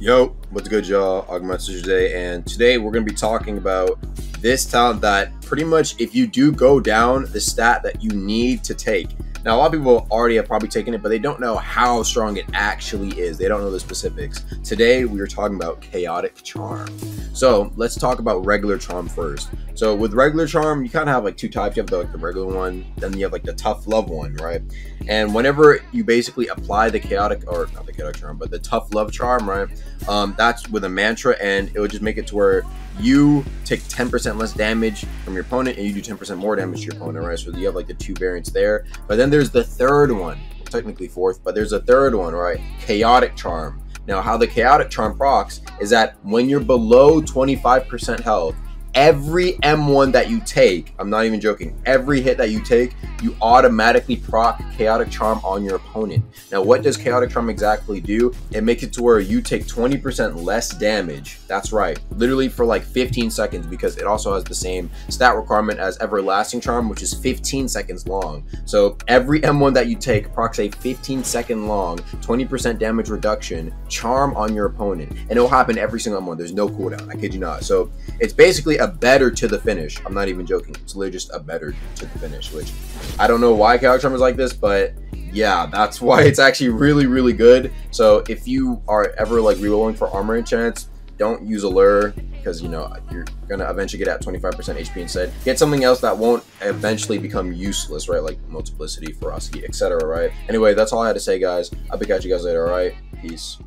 Yo, what's good, y'all? Agamatsu today, and today we're going to be talking about this talent that pretty much, if you do go down the stat that you need to take. Now, a lot of people already have probably taken it, but they don't know how strong it actually is. They don't know the specifics. Today, we are talking about chaotic charm. So let's talk about regular charm first. So with regular charm, you kind of have like two types. You have the, like the regular one, then you have like the tough love one, right? And whenever you basically apply the chaotic, or not the chaotic charm, but the tough love charm, right? Um, that's with a mantra, and it would just make it to where you take 10% less damage from your opponent, and you do 10% more damage to your opponent, right? So you have like the two variants there. But then there's the third one, technically fourth, but there's a third one, right? Chaotic charm. Now, how the chaotic charm procs is that when you're below 25% health, every M1 that you take, I'm not even joking, every hit that you take, you automatically proc Chaotic Charm on your opponent. Now, what does Chaotic Charm exactly do? It makes it to where you take 20% less damage. That's right, literally for like 15 seconds because it also has the same stat requirement as Everlasting Charm, which is 15 seconds long. So every M1 that you take procs a 15 second long, 20% damage reduction charm on your opponent. And it'll happen every single M1. There's no cooldown, I kid you not. So it's basically a better to the finish. I'm not even joking. It's literally just a better to the finish, which I don't know why Charm is like this, but yeah, that's why it's actually really, really good. So if you are ever like rerolling for armor enchants, don't use Allure because you know you're gonna eventually get at 25% HP instead. Get something else that won't eventually become useless, right? Like multiplicity, ferocity, etc. Right? Anyway, that's all I had to say, guys. I'll be catch you guys later. All right, peace.